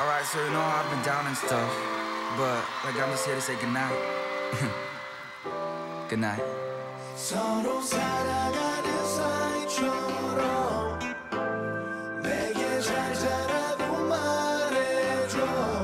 Alright, so you know I've been down and stuff, but like I'm just here to say goodnight. good night. 서로 살아가는 사이처럼 내게 잘 자라고 말해줘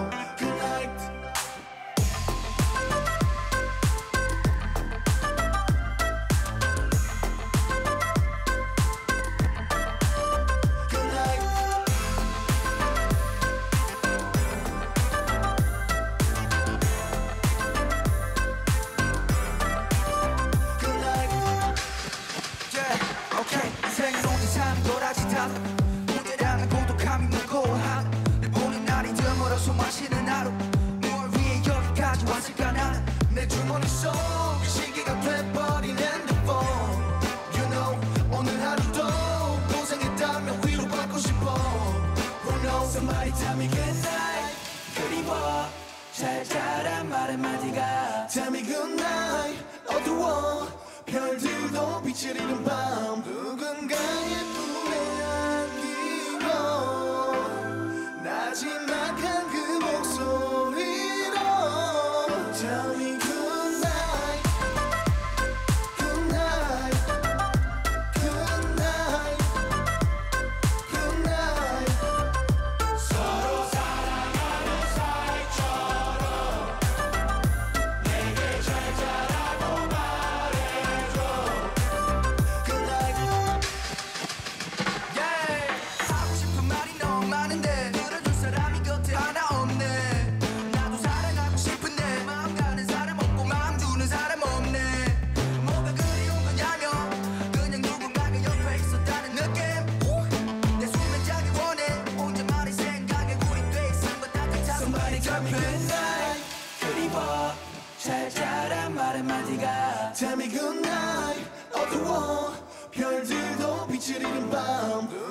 도라지다. 무대랑은 고독함이 무고한. 늘 보는 날이 드물어 숨 마시는 하루. 뭘 위해 여기까지 왔을까 나는. 내 주머니 속 시계가 돼버린 핸드폰 You know 오늘 하루도 고생했다면 위로받고 싶어 Who knows Somebody tell me good night 그리워 잘 자란 말 한마디가 Tell me good night 어두워 별들도 빛을 잃은 밤 한마디가 Tell me goodnight. 어두워. 별들도 빛을 잃은 밤.